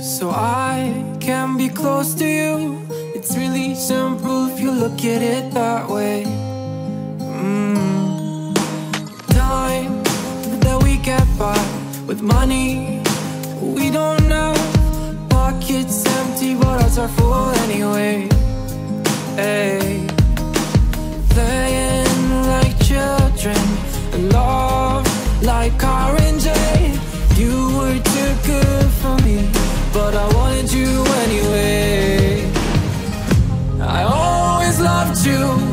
so I can be close to you. It's really simple if you look at it that way. Mm. Time that we get by with money we don't know. Pockets empty, but hearts are full anyway. Hey. Playing like children too good for me, but I wanted you anyway. I always loved you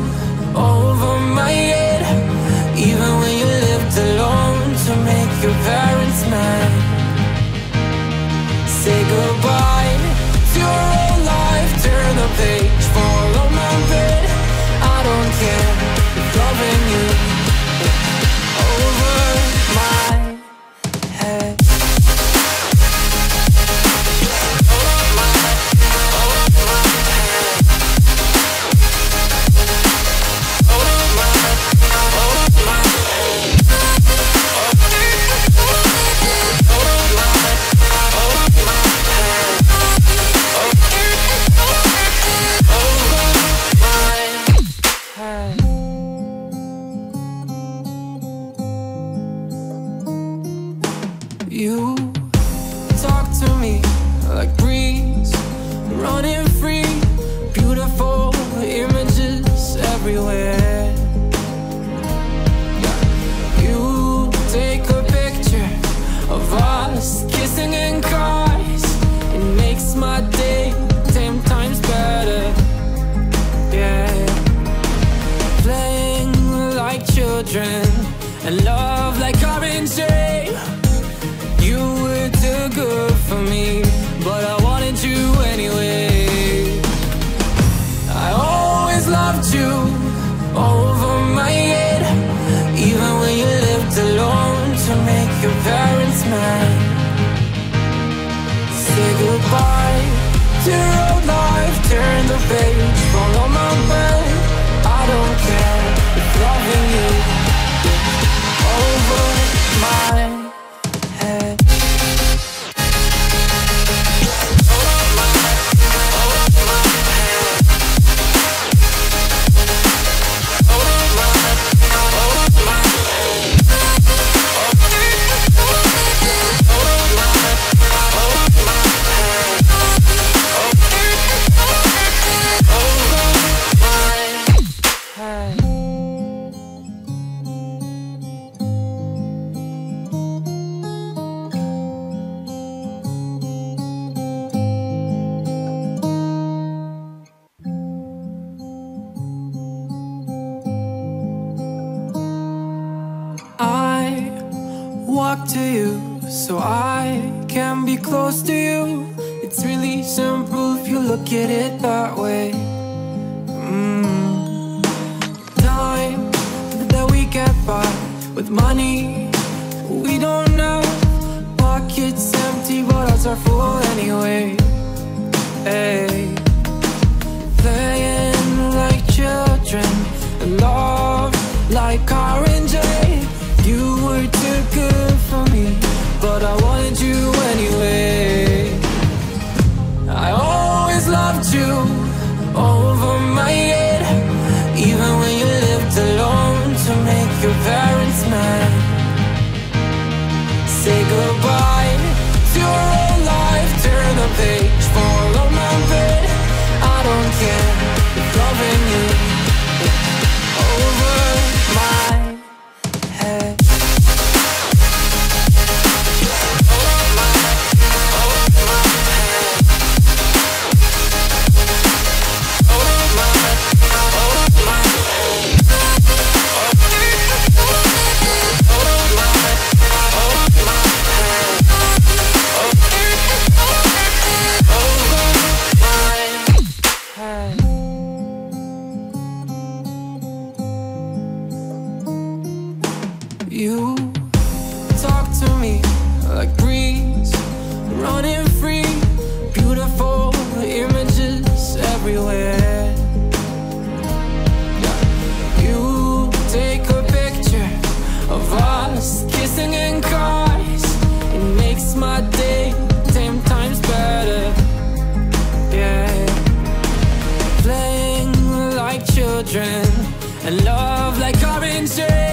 everywhere. You take a picture of us kissing in cars, it makes my day ten times better. Yeah playing like children and love like orange loved you over my head, even when you lived alone to make your parents mad. Say goodbye to your old life, turn the page, follow my bed. I don't care if loving you walk to you so I can be close to you. It's really simple if you look at it that way. Mm. Time that we get by with money we don't know. Pockets empty, but hearts are full anyway. I you. Talk to me like breeze Running free. Beautiful images everywhere. You take a picture of us Kissing in cars It makes my day ten times better. Yeah. Playing like children And love like oranges